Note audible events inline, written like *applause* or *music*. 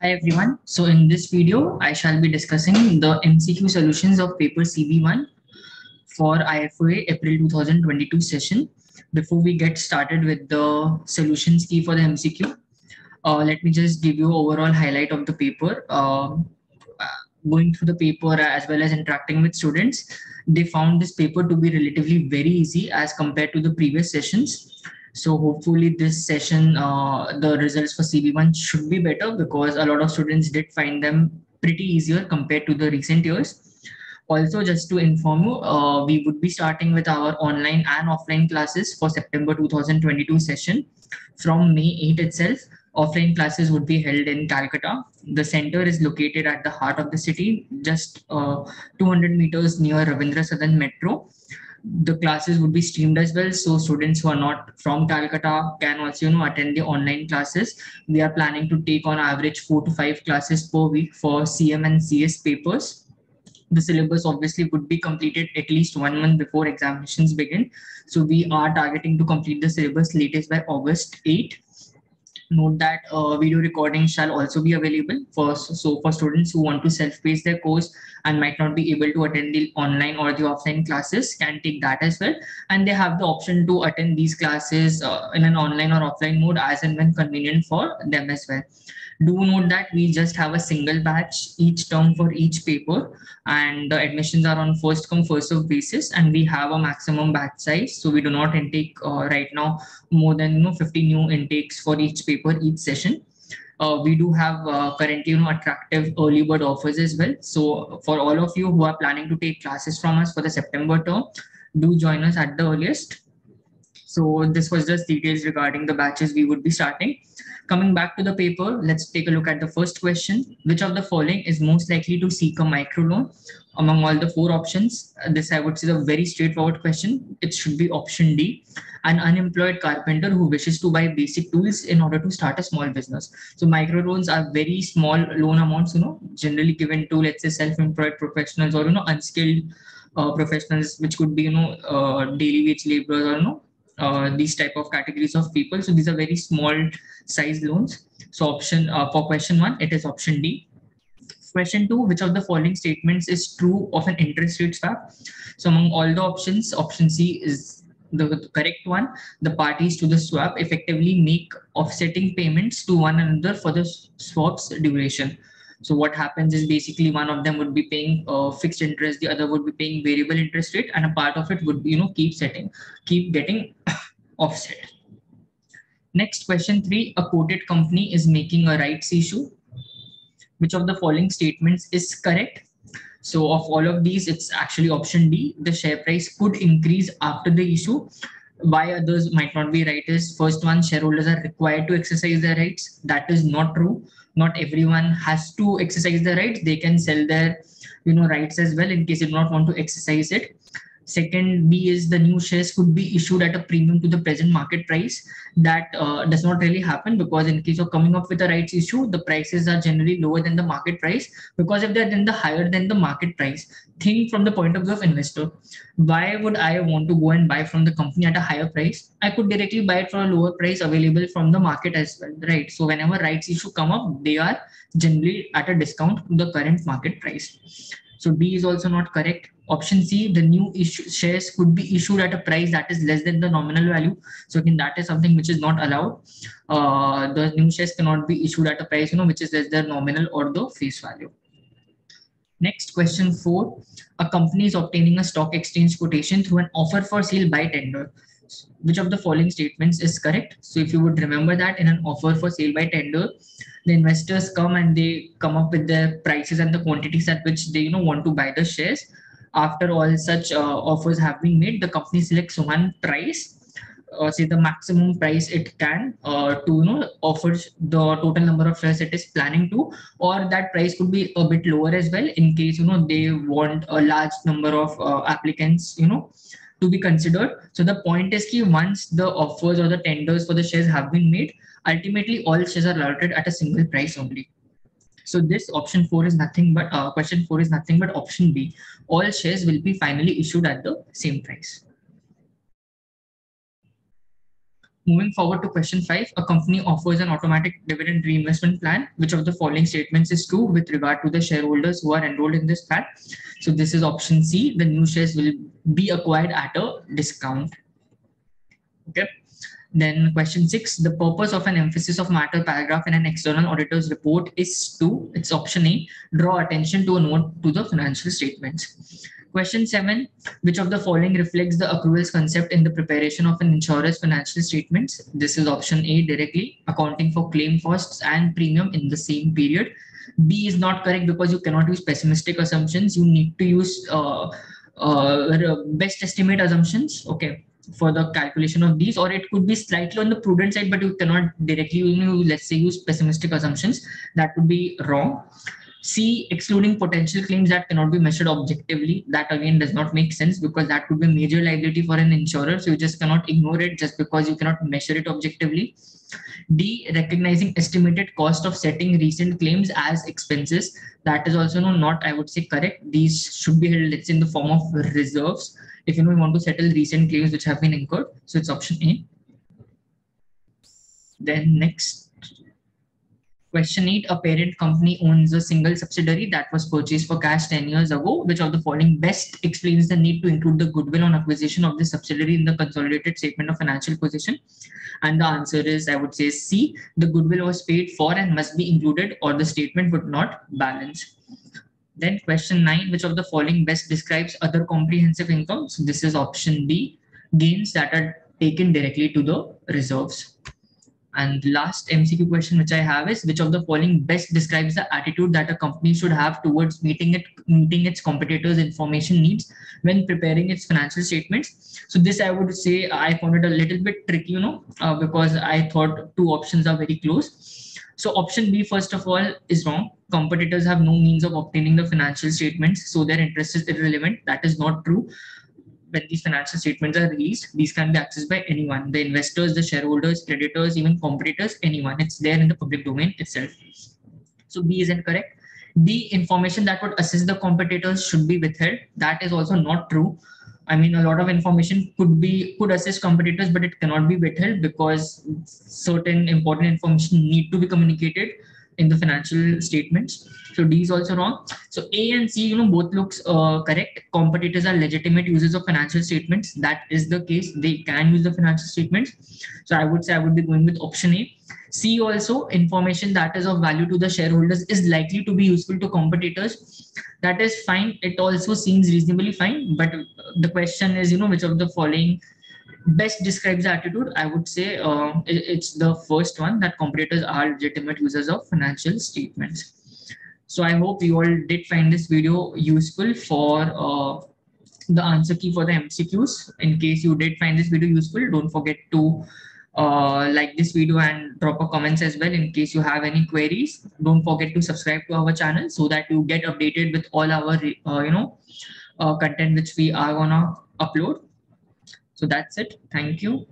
Hi everyone. So in this video, I shall be discussing the MCQ solutions of paper CB1 for IFOA April 2022 session. Before we get started with the solutions key for the MCQ, uh, let me just give you overall highlight of the paper. Uh, going through the paper as well as interacting with students, they found this paper to be relatively very easy as compared to the previous sessions. So hopefully this session, uh, the results for CB1 should be better because a lot of students did find them pretty easier compared to the recent years. Also, just to inform you, uh, we would be starting with our online and offline classes for September 2022 session from May 8 itself. Offline classes would be held in Calcutta. The center is located at the heart of the city, just uh, 200 meters near Rabindra Sadan Metro the classes would be streamed as well. So students who are not from calcutta can also you know attend the online classes. We are planning to take on average four to five classes per week for cm and cs papers. The syllabus obviously would be completed at least one month before examinations begin. So we are targeting to complete the syllabus latest by august 8 note that uh, video recording shall also be available for so for students who want to self-pace their course and might not be able to attend the online or the offline classes can take that as well. And they have the option to attend these classes uh, in an online or offline mode as and when convenient for them as well. Do note that we just have a single batch each term for each paper and the admissions are on first come first serve basis and we have a maximum batch size. So we do not intake uh, right now more than you know 50 new intakes for each paper each session. Uh, we do have uh, currently you know attractive early bird offers as well. So for all of you who are planning to take classes from us for the september term do join us at the earliest so this was just details regarding the batches we would be starting Coming back to the paper, let's take a look at the first question. Which of the following is most likely to seek a microloan among all the four options? Uh, this I would say is a very straightforward question. It should be option D, an unemployed carpenter who wishes to buy basic tools in order to start a small business. So microloans are very small loan amounts, you know, generally given to let's say self-employed professionals or you know unskilled uh, professionals, which could be you know uh, daily wage laborers or you know uh, these type of categories of people. So these are very small size loans. So option uh, for question one, it is option D. Question two, which of the following statements is true of an interest rate swap? So among all the options, option C is the correct one. The parties to the swap effectively make offsetting payments to one another for the swap's duration. So what happens is basically one of them would be paying uh, fixed interest, the other would be paying variable interest rate, and a part of it would be, you know, keep setting, keep getting *coughs* offset. Next question three, a quoted company is making a rights issue. Which of the following statements is correct? So of all of these, it's actually option D. The share price could increase after the issue. Why others might not be right is first one, shareholders are required to exercise their rights. That is not true. Not everyone has to exercise their rights. They can sell their you know rights as well in case they do not want to exercise it Second, B is the new shares could be issued at a premium to the present market price. That uh, does not really happen because in case of coming up with a rights issue, the prices are generally lower than the market price because if they're then the higher than the market price, think from the point of view of investor. Why would I want to go and buy from the company at a higher price? I could directly buy it for a lower price available from the market as well, right? So whenever rights issue come up, they are generally at a discount to the current market price. So B is also not correct. Option C, the new issue shares could be issued at a price that is less than the nominal value. So again, that is something which is not allowed. Uh, the new shares cannot be issued at a price, you know, which is less than nominal or the face value. Next question four, a company is obtaining a stock exchange quotation through an offer for sale by tender. Which of the following statements is correct? So if you would remember that in an offer for sale by tender, the investors come and they come up with their prices and the quantities at which they you know want to buy the shares after all such uh, offers have been made the company selects one price uh, say the maximum price it can uh, to you know offer the total number of shares it is planning to or that price could be a bit lower as well in case you know they want a large number of uh, applicants you know to be considered so the point is key once the offers or the tenders for the shares have been made ultimately all shares are allotted at a single price only so this option four is nothing but uh, question four is nothing but option B. All shares will be finally issued at the same price. Moving forward to question five, a company offers an automatic dividend reinvestment plan. Which of the following statements is true with regard to the shareholders who are enrolled in this plan? So this is option C. The new shares will be acquired at a discount. Okay. Then question six, the purpose of an emphasis of matter paragraph in an external auditor's report is to, it's option A, draw attention to a note to the financial statements. Question seven, which of the following reflects the accruals concept in the preparation of an insurer's financial statements? This is option A directly, accounting for claim costs and premium in the same period. B is not correct because you cannot use pessimistic assumptions. You need to use uh, uh, best estimate assumptions. Okay, for the calculation of these or it could be slightly on the prudent side but you cannot directly you know, let's say use pessimistic assumptions that would be wrong c excluding potential claims that cannot be measured objectively that again does not make sense because that could be major liability for an insurer so you just cannot ignore it just because you cannot measure it objectively d recognizing estimated cost of setting recent claims as expenses that is also no, not i would say correct these should be held let's in the form of reserves if you know you want to settle recent claims which have been incurred. So it's option A. Then next Question 8, a parent company owns a single subsidiary that was purchased for cash 10 years ago. Which of the following best explains the need to include the goodwill on acquisition of the subsidiary in the consolidated statement of financial position? And the answer is, I would say C, the goodwill was paid for and must be included or the statement would not balance. Then question nine, which of the following best describes other comprehensive income? So this is option B, gains that are taken directly to the reserves. And the last MCQ question which I have is which of the following best describes the attitude that a company should have towards meeting it meeting its competitors' information needs when preparing its financial statements. So this I would say I found it a little bit tricky, you know, uh, because I thought two options are very close. So option B, first of all, is wrong competitors have no means of obtaining the financial statements, so their interest is irrelevant. That is not true. When these financial statements are released, these can be accessed by anyone the investors, the shareholders, creditors, even competitors, anyone. It's there in the public domain itself. So B is incorrect. D, information that would assist the competitors should be withheld. That is also not true. I mean, a lot of information could be could assist competitors, but it cannot be withheld because certain important information need to be communicated in the financial statements. So D is also wrong. So A and C, you know, both looks uh, correct. Competitors are legitimate users of financial statements. That is the case. They can use the financial statements. So I would say I would be going with option A. C also information that is of value to the shareholders is likely to be useful to competitors. That is fine. It also seems reasonably fine. But the question is, you know, which of the following best describes the attitude, I would say uh, it's the first one that competitors are legitimate users of financial statements. So I hope you all did find this video useful for uh, the answer key for the MCQs. In case you did find this video useful, don't forget to uh, like this video and drop a comments as well in case you have any queries. Don't forget to subscribe to our channel so that you get updated with all our uh, you know uh, content which we are gonna upload. So that's it. Thank you.